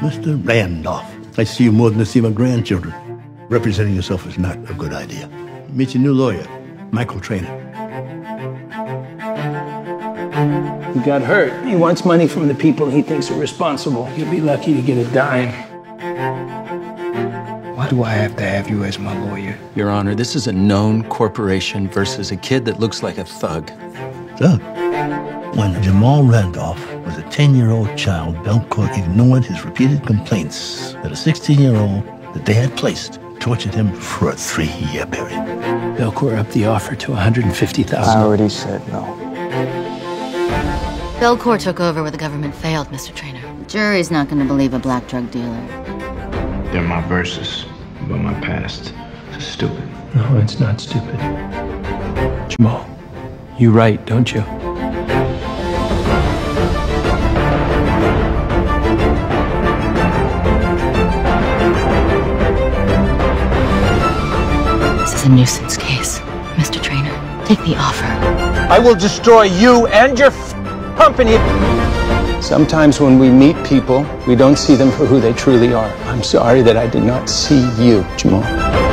Mr. Randolph, I see you more than I see my grandchildren. Representing yourself is not a good idea. Meet your new lawyer, Michael Trainer. He got hurt. He wants money from the people he thinks are responsible. He'll be lucky to get a dime. Why do I have to have you as my lawyer? Your Honor, this is a known corporation versus a kid that looks like a thug. Thug? When Jamal Randolph was a 10 year old child, Belcourt ignored his repeated complaints that a 16 year old that they had placed tortured him for a three year period. Belcourt upped the offer to 150000 I already said no. Belcourt took over where the government failed, Mr. Trainer. The jury's not going to believe a black drug dealer. They're my verses about my past. It's stupid. No, it's not stupid. Jamal, you write, don't you? This is a nuisance case, Mr. Trainer. Take the offer. I will destroy you and your f- company. Sometimes when we meet people, we don't see them for who they truly are. I'm sorry that I did not see you, Jamal.